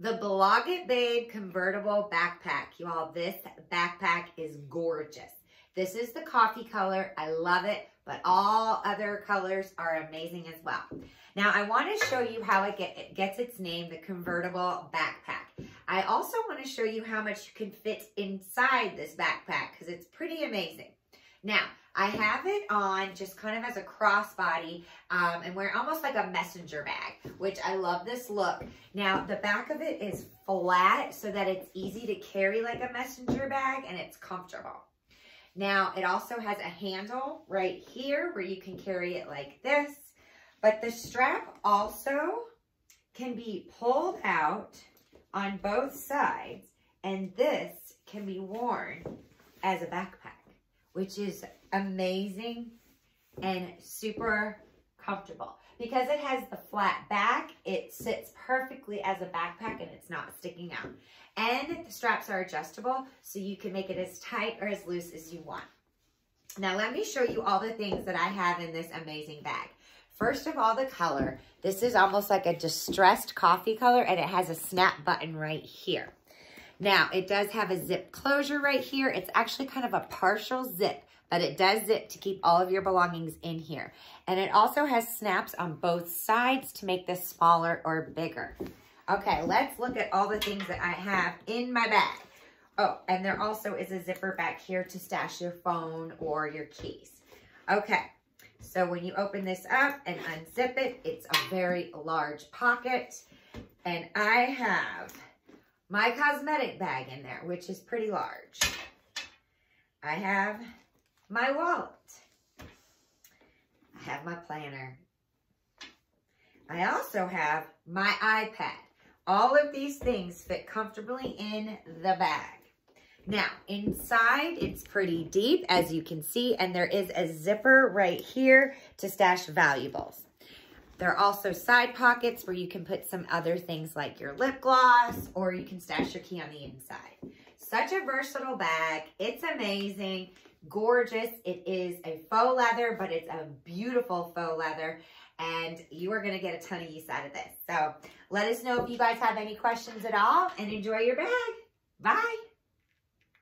The Blog It Babe convertible backpack. You all, this backpack is gorgeous. This is the coffee color. I love it, but all other colors are amazing as well. Now, I want to show you how it, get, it gets its name, the convertible backpack. I also want to show you how much you can fit inside this backpack because it's pretty amazing. Now, I have it on just kind of as a crossbody um, and wear almost like a messenger bag, which I love this look. Now, the back of it is flat so that it's easy to carry like a messenger bag and it's comfortable. Now, it also has a handle right here where you can carry it like this, but the strap also can be pulled out on both sides and this can be worn as a backpack which is amazing and super comfortable. Because it has the flat back, it sits perfectly as a backpack and it's not sticking out. And the straps are adjustable, so you can make it as tight or as loose as you want. Now let me show you all the things that I have in this amazing bag. First of all, the color. This is almost like a distressed coffee color and it has a snap button right here. Now, it does have a zip closure right here. It's actually kind of a partial zip, but it does zip to keep all of your belongings in here. And it also has snaps on both sides to make this smaller or bigger. Okay, let's look at all the things that I have in my bag. Oh, and there also is a zipper back here to stash your phone or your keys. Okay, so when you open this up and unzip it, it's a very large pocket. And I have my cosmetic bag in there, which is pretty large. I have my wallet. I have my planner. I also have my iPad. All of these things fit comfortably in the bag. Now, inside, it's pretty deep, as you can see, and there is a zipper right here to stash valuables. There are also side pockets where you can put some other things like your lip gloss or you can stash your key on the inside. Such a versatile bag. It's amazing, gorgeous. It is a faux leather, but it's a beautiful faux leather and you are going to get a ton of use out of this. So let us know if you guys have any questions at all and enjoy your bag. Bye.